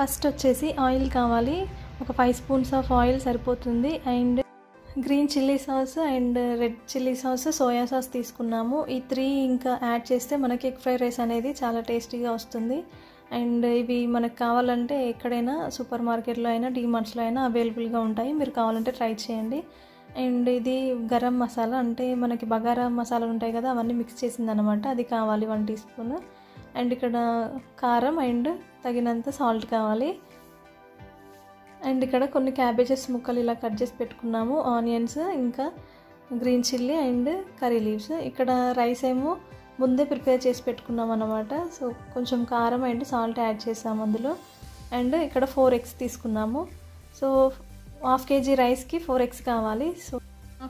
First వచ్చేసి oil కావాలి. ఒక ఫైవ్ స్పూన్స్ ఆఫ్ ఆయిల్ సరిపోతుంది. And green chilli sauce and red chilli sauce soya sauce తీసుకున్నాము. ఈ త్రీ ఇంకా యాడ్ చేస్తే మనకి ఎగ్ ఫ్రైడ్ రైస్ అనేది చాలా టేస్టీగా వస్తుంది. అండ్ ఇవి మనకు కావాలంటే ఎక్కడైనా సూపర్ మార్కెట్లో అయినా డీమార్ట్స్లో అయినా అవైలబుల్గా ఉంటాయి. మీరు కావాలంటే ట్రై చేయండి. అండ్ ఇది గరం మసాలా అంటే మనకి బగారా మసాలాలు ఉంటాయి కదా అవన్నీ మిక్స్ చేసింది అనమాట అది కావాలి వన్ టీ స్పూన్. అండ్ ఇక్కడ కారం అండ్ తగినంత సాల్ట్ కావాలి. అండ్ ఇక్కడ కొన్ని క్యాబేజెస్ ముక్కలు ఇలా కట్ చేసి పెట్టుకున్నాము. ఆనియన్స్ ఇంకా green chilli and curry leaves ఇక్కడ రైస్ ఏమో ముందే ప్రిపేర్ చేసి పెట్టుకున్నాం అనమాట సో కొంచెం కారం అండ్ సాల్ట్ యాడ్ చేసాము అందులో. అండ్ ఇక్కడ ఫోర్ ఎగ్స్ తీసుకున్నాము. సో హాఫ్ కేజీ రైస్కి ఫోర్ ఎగ్స్ కావాలి. So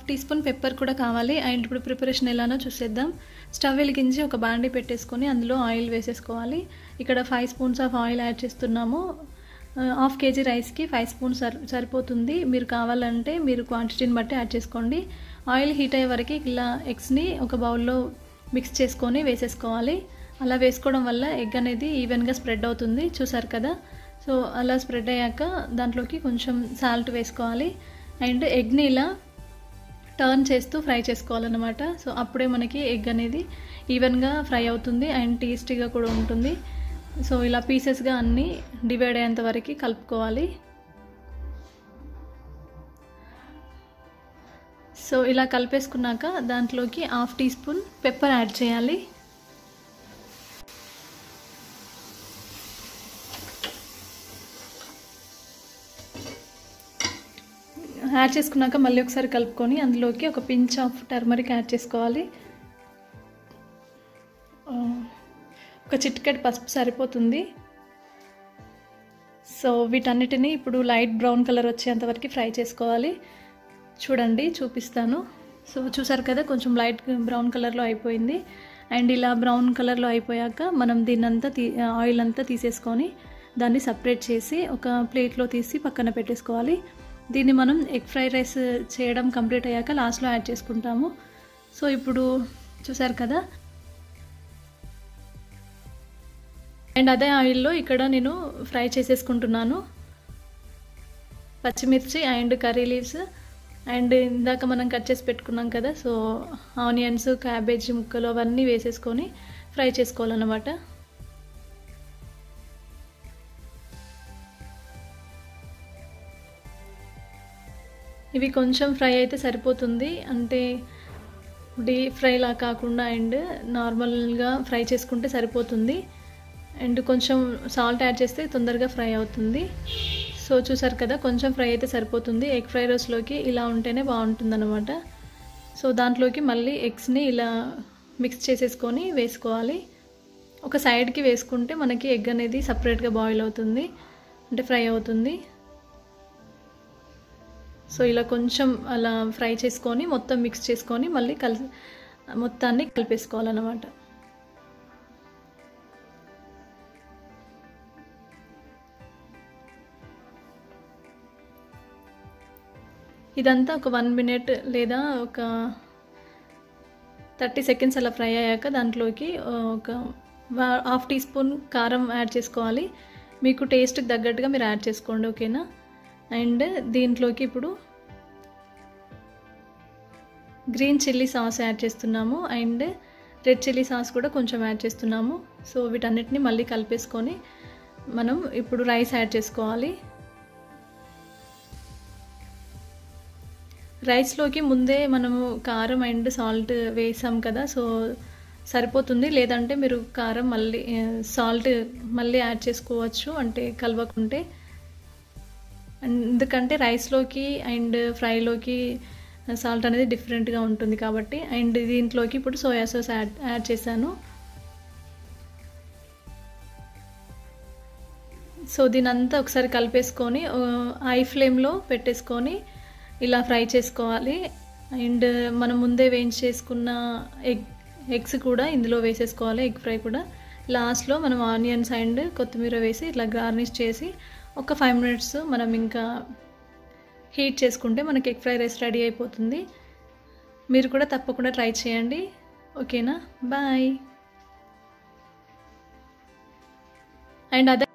half tea spoon pepper కూడా కావాలి. అండ్ ఇప్పుడు ప్రిపరేషన్ ఎలానో చూసేద్దాం. స్టవ్ వెలిగించి ఒక బాండీ పెట్టేసుకొని అందులో ఆయిల్ వేసేసుకోవాలి. ఇక్కడ five spoons of oil add చేస్తున్నాము. హాఫ్ కేజీ రైస్కి ఫైవ్ స్పూన్స్ సరి సరిపోతుంది. మీరు కావాలంటే మీరు క్వాంటిటీని బట్టి యాడ్ చేసుకోండి. ఆయిల్ హీట్ అయ్యే వరకు ఇలా ఎగ్స్ని ఒక బౌల్లో మిక్స్ చేసుకొని వేసేసుకోవాలి. అలా వేసుకోవడం వల్ల ఎగ్ అనేది ఈవెన్గా స్ప్రెడ్ అవుతుంది. చూసారు కదా? సో అలా స్ప్రెడ్ అయ్యాక దాంట్లోకి కొంచెం సాల్ట్ వేసుకోవాలి. అండ్ ఎగ్ని ఇలా టర్న్ చేస్తూ ఫ్రై చేసుకోవాలన్నమాట. సో అప్పుడే మనకి ఎగ్ అనేది ఈవెన్గా ఫ్రై అవుతుంది అండ్ టేస్టీగా కూడా ఉంటుంది. సో ఇలా పీసెస్గా అన్నీ డివైడ్ అయ్యేంత వరకు కలుపుకోవాలి. సో ఇలా కలిపేసుకున్నాక దాంట్లోకి half tea spoon pepper add చేయాలి. యాడ్ చేసుకున్నాక మళ్ళీ ఒకసారి కలుపుకొని అందులోకి ఒక పించ్ ఆఫ్ టర్మరిక్ యాడ్ చేసుకోవాలి. ఒక చిట్కెట్ పసుపు సరిపోతుంది. సో వీటన్నిటిని ఇప్పుడు లైట్ బ్రౌన్ కలర్ వచ్చేంత వరకు ఫ్రై చేసుకోవాలి. చూడండి చూపిస్తాను. సో చూసారు కదా కొంచెం లైట్ బ్రౌన్ కలర్లో అయిపోయింది. అండ్ ఇలా బ్రౌన్ కలర్లో అయిపోయాక మనం దీన్నంతా తీ ఆయిల్ అంతా తీసేసుకొని దాన్ని సపరేట్ చేసి ఒక ప్లేట్లో తీసి పక్కన పెట్టేసుకోవాలి. దీన్ని మనం ఎగ్ ఫ్రైడ్ రైస్ చేయడం కంప్లీట్ అయ్యాక లాస్ట్లో యాడ్ చేసుకుంటాము. సో ఇప్పుడు చూసారు కదా? అండ్ అదే ఆయిల్లో ఇక్కడ నేను ఫ్రై చేసేసుకుంటున్నాను. పచ్చిమిర్చి అండ్ కర్రీ లీవ్స్. అండ్ ఇందాక మనం కట్ చేసి పెట్టుకున్నాం కదా సో ఆనియన్స్ క్యాబేజీ ముక్కలు అవన్నీ వేసేసుకొని ఫ్రై చేసుకోవాలన్నమాట. ఇవి కొంచెం ఫ్రై అయితే సరిపోతుంది. అంటే డీప్ ఫ్రైలా కాకుండా అండ్ నార్మల్గా ఫ్రై చేసుకుంటే సరిపోతుంది. అండ్ కొంచెం సాల్ట్ యాడ్ చేస్తే తొందరగా ఫ్రై అవుతుంది. సో చూసారు కదా కొంచెం ఫ్రై అయితే సరిపోతుంది. ఎగ్ ఫ్రై రోస్లోకి ఇలా ఉంటేనే బాగుంటుంది అనమాట సో దాంట్లోకి మళ్ళీ ఎగ్స్ని ఇలా మిక్స్ చేసేసుకొని వేసుకోవాలి. ఒక సైడ్కి వేసుకుంటే మనకి ఎగ్ అనేది సపరేట్గా బాయిల్ అవుతుంది. అంటే ఫ్రై అవుతుంది. సో ఇలా కొంచెం అలా ఫ్రై చేసుకొని మొత్తం మిక్స్ చేసుకొని మళ్ళీ కలిసి మొత్తాన్ని కలిపేసుకోవాలన్నమాట. ఇదంతా ఒక వన్ మినిట్ లేదా ఒక థర్టీ సెకండ్స్ అలా ఫ్రై అయ్యాక దాంట్లోకి ఒక హాఫ్ టీ స్పూన్ కారం యాడ్ చేసుకోవాలి. మీకు టేస్ట్కి తగ్గట్టుగా మీరు యాడ్ చేసుకోండి ఓకేనా? అండ్ దీంట్లోకి ఇప్పుడు గ్రీన్ చిల్లీ సాస్ యాడ్ చేస్తున్నాము అండ్ రెడ్ చిల్లీ సాస్ కూడా కొంచెం యాడ్ చేస్తున్నాము. సో వీటన్నిటిని మళ్ళీ కలిపేసుకొని మనం ఇప్పుడు రైస్ యాడ్ చేసుకోవాలి. రైస్లోకి ముందే మనము కారం అండ్ సాల్ట్ వేసాం కదా సో సరిపోతుంది. లేదంటే మీరు కారం మళ్ళీ సాల్ట్ మళ్ళీ యాడ్ చేసుకోవచ్చు అంటే కలవకుంటే. ఎందుకంటే రైస్లోకి అండ్ ఫ్రైలోకి సాల్ట్ అనేది డిఫరెంట్గా ఉంటుంది కాబట్టి అండ్ దీంట్లోకి ఇప్పుడు సోయా సాస్ యాడ్ యాడ్ చేశాను. సో దీని అంతా ఒకసారి కలిపేసుకొని హై ఫ్లేమ్లో పెట్టేసుకొని ఇలా ఫ్రై చేసుకోవాలి. అండ్ మనం ముందే వేయించి చేసుకున్న ఎగ్ ఎగ్స్ కూడా ఇందులో వేసేసుకోవాలి ఎగ్ ఫ్రై కూడా. లాస్ట్లో మనం ఆనియన్స్ అండ్ కొత్తిమీర వేసి ఇట్లా గార్నిష్ చేసి ఒక ఫైవ్ మినిట్స్ మనం ఇంకా హీట్ చేసుకుంటే మనకి ఎగ్ ఫ్రై రైస్ రెడీ అయిపోతుంది. మీరు కూడా తప్పకుండా ట్రై చేయండి. ఓకేనా బాయ్ అండ్ అదే